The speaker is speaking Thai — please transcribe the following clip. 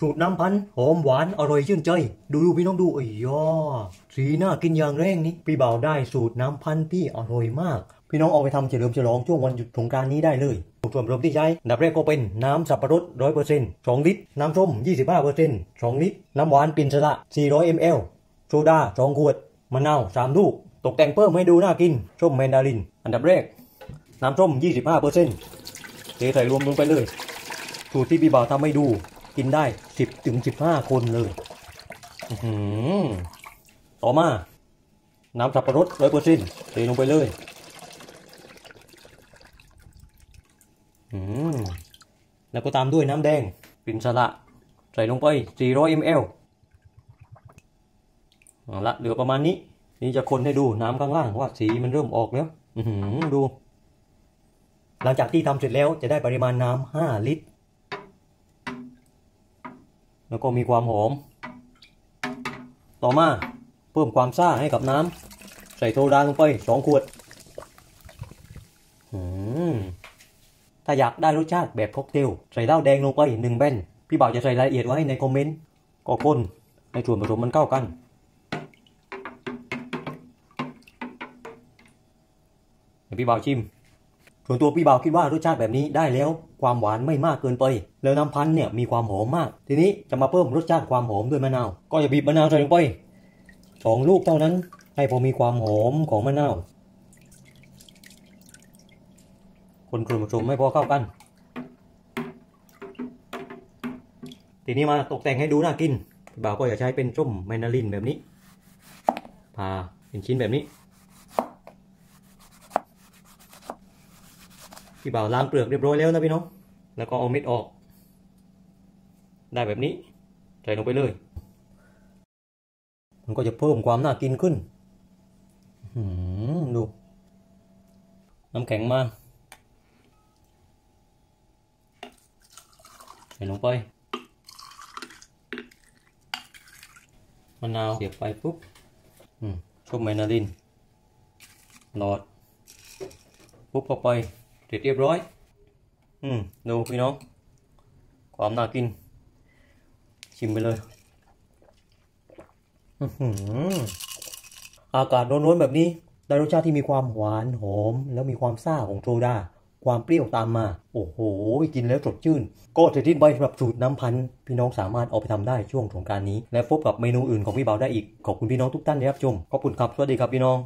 สูตรน้ำพันธ์หอมหวานอร่อยชื่นใจ ดูดูพี่น้องดูไอ้ยอสีหน้ากินอย่างแรงนี่พี่บ่าวได้สูตรน้ำพันธุ์ที่อร่อยมาก พี่น้องเอาไปทำเฉลิมฉลองช่วงวันหยุดสงกรานต์นี้ได้เลยส่วนผสมที่ใช้อันดับแรกก็เป็นน้ำสับปะรดร้อยเปอร์เซ็นต์สองลิตร น้ำส้มยี่สิบห้าเปอร์เซ็นต์สองลิตร น้ำหวานปินสละสี่ร้อยมลโซดาสองขวด มะนาวสามลูก ตกแต่งเพิ่มให้ดูน่ากิน ส้มแมนดาริน อันดับแรก น้ำส้มยี่สิบห้าเปอร์เซ็นต์เทใส่รวมลงไปเลย สูตรที่พี่บ่าวทำให้ดู กินได้สิบถึงสิบห้าคนเลยต่อมา น้ำสับปะรดร้อยเปอร์เซ็นต์เทลงไปเลยแล้วก็ตามด้วยน้ำแดงปิ่นสละ ใส่ลงไป 400 ml ละเหลือประมาณนี้ นี่จะคนให้ดูน้ำข้างล่างว่าสีมันเริ่มออกแล้วดู หลังจากที่ทำเสร็จแล้วจะได้ปริมาณน้ำ5ลิตร แล้วก็มีความหอม ต่อมาเพิ่มความซ่าให้กับน้ำใส่โซดาลงไป2ขวดถ้าอยากได้รสชาติแบบค็อกเทลใส่เหล้าแดงลงไปหนึ่งแบนพี่บ่าวจะใส่รายละเอียดไว้ในคอมเมนต์ก็คนในส่วนผสมมันเข้ากันเดี๋ยวพี่บ่าวชิม ส่วนตัวพี่บ่าวคิดว่ารสชาติแบบนี้ได้แล้ว ความหวานไม่มากเกินไป แล้วน้ำพันเนี่ยมีความหอมมาก ทีนี้จะมาเพิ่มรสชาติความหอมด้วยมะนาว ก็อย่าบีบมะนาวใส่ลงไปสองลูกเท่านั้น ให้พอมีความหอมของมะนาว คนกลุ่มผสมไม่พอเข้ากัน ทีนี้มาตกแต่งให้ดูน่ากินพี่บ่าวก็อยากใช้เป็นส้มแมนดารินแบบนี้ผ่าเป็นชิ้นแบบนี้ พี่บ่าวล้างเปลือกเรียบร้อยแล้วนะพี่น้อง แล้วก็เอาเม็ดออก ได้แบบนี้ ใส่ลงไปเลย มันก็จะเพิ่มความน่ากินขึ้นดู น้ำแข็งมา ใส่ลงไปมะนาวเสียบไปปุ๊บอืมส้มนารินหลอดปุ๊บเข้าไป เสร็จเรียบร้อย อืมดูพี่น้อง ความน่ากิน ชิมไปเลยอื้อหือากาศร้อนๆแบบนี้ ได้รสชาติที่มีความหวานหอม แล้วมีความซ่าของโซดา ความเปรี้ยวตามมา โอ้โห กินแล้วสดชื่น ก็เสร็จสิ้นไปสำหรับสูตรน้ำพันธุ์พี่น้องสามารถเอาไปทำได้ช่วงสงการนี้ และพบกับเมนูอื่นของพี่เบาได้อีก ขอบคุณพี่น้องทุกท่านที่รับชม ขอบคุณครับ สวัสดีครับพี่น้อง